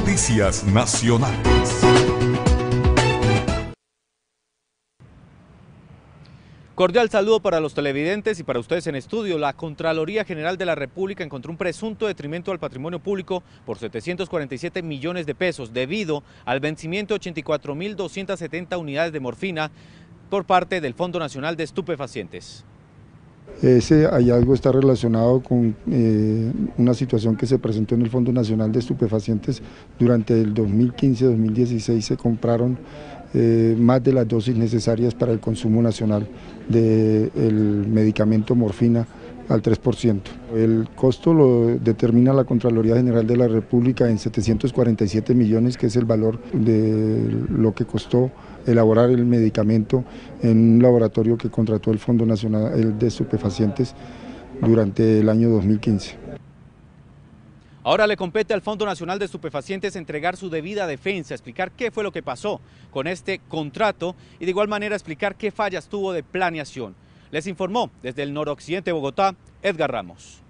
Noticias Nacionales. Cordial saludo para los televidentes y para ustedes en estudio. La Contraloría General de la República encontró un presunto detrimento al patrimonio público por 747 millones de pesos debido al vencimiento de 84.270 unidades de morfina por parte del Fondo Nacional de Estupefacientes. Ese hallazgo está relacionado con eh, una situación que se presentó en el Fondo Nacional de Estupefacientes. Durante el 2015-2016 se compraron eh, más de las dosis necesarias para el consumo nacional del medicamento morfina al 3%. El costo lo determina la Contraloría General de la República en 747 millones, que es el valor de lo que costó elaborar el medicamento en un laboratorio que contrató el Fondo Nacional de Estupefacientes durante el año 2015. Ahora le compete al Fondo Nacional de Estupefacientes entregar su debida defensa, explicar qué fue lo que pasó con este contrato y de igual manera explicar qué fallas tuvo de planeación. Les informó desde el noroccidente de Bogotá, Edgar Ramos.